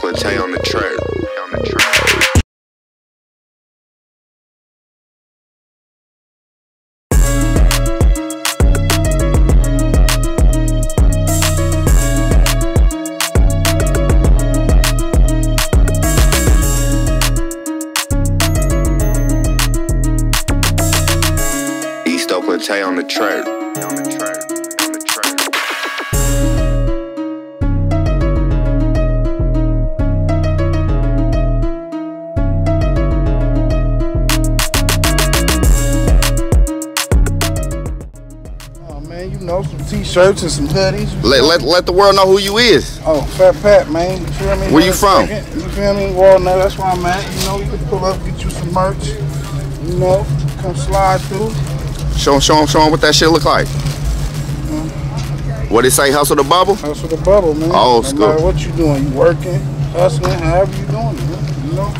Tay on the track. On the track. East Oakland Tay on the track. On the track. You know, some t-shirts and some hoodies. Let, let, let the world know who you is. Oh, Fat Pat, man. You feel me? Where you from? second, You feel me? Walnut, that's where I'm at. You know, you can pull up, get you some merch. You know, come slide through. Show show 'em, show 'em what that shit look like. What it say, hustle the bubble? For the bubble, man. Old no school. matter what you doing, you working, hustling, however you doing it, man. You know,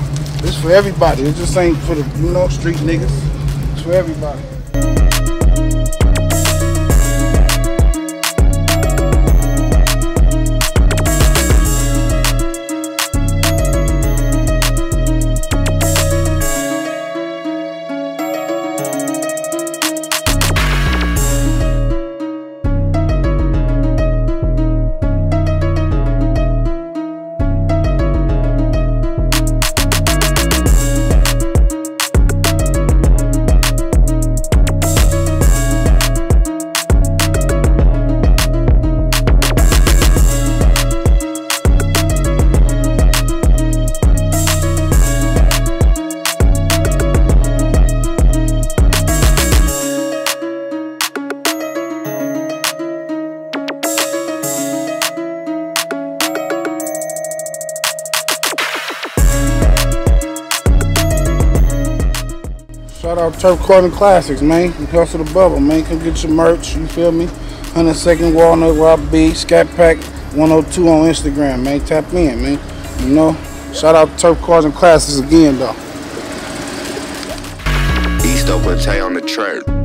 it's for everybody. It just ain't for the, you know, street niggas. It's for everybody. Shout out Turf Clothing Classics, man. Hustle the bubble, man. Come get your merch, you feel me? 102nd Walnut where I be, Scat Pack 102 on Instagram, man. Tap in, man. You know? Shout out Turf Clothing Classics again, though. East Oakland on the track.